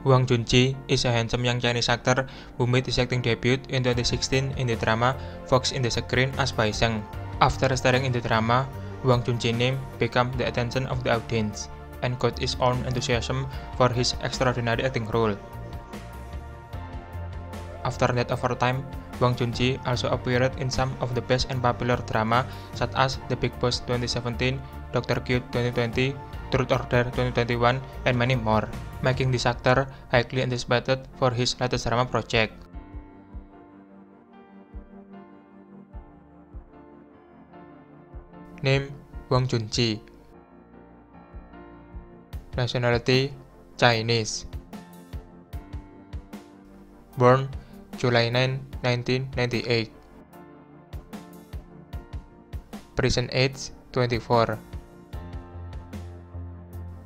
Wang Junji is a handsome young Chinese actor who made his acting debut in 2016 in the drama Fox in the Screen as Bai Sheng. After starring in the drama, Wang Junji's name became the attention of the audience and got his own enthusiasm for his extraordinary acting role. After that over Wang Junji also appeared in some of the best and popular drama such as The Big Boss 2017, Dr. Cute 2020, Truth Order 2021, and many more, making this actor highly anticipated for his latest drama project. Name Wang Junji Nationality Chinese Born July 9, 1998 Present age 24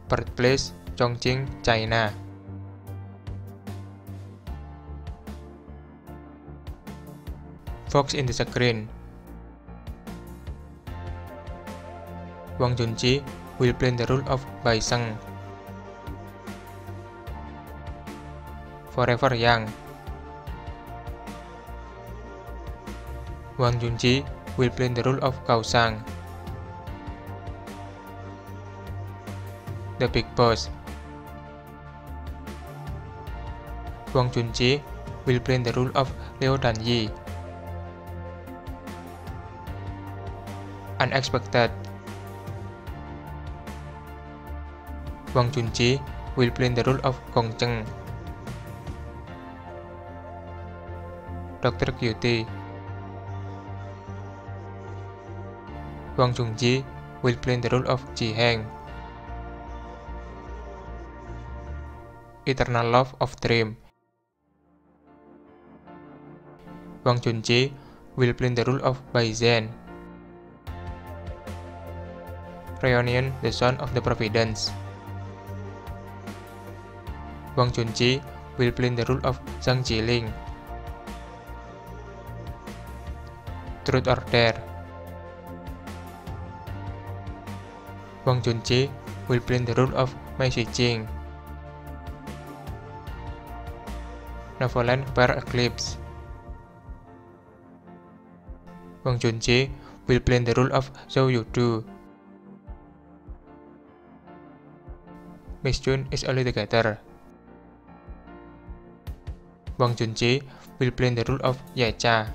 birthplace Chongqing, China. Fox in the Screen Wang Junji will play the role of Bai Sheng. Forever Young Wang Junji will play the role of Gao Shang. The Big Boss. Wang Junji will play the role of Liu Danyi. Unexpected. Wang Junji will play the role of Gong Cheng. Dr. Cutie. Wang Junji will play the role of Ji Heng. Eternal Love of Dream. Wang Junji will play the role of Bai Zhen. Reunion The Son of the Providence. Wang Junji will play the role of Zhang Jiling. Truth or Dare. Wang Junji will play the role of Mei Xijing. Neverland Bar Eclipse. Wang Junji will play the role of Zhou Yudu. Miss Jun is only together. Wang Junji will play the role of Ye Cha.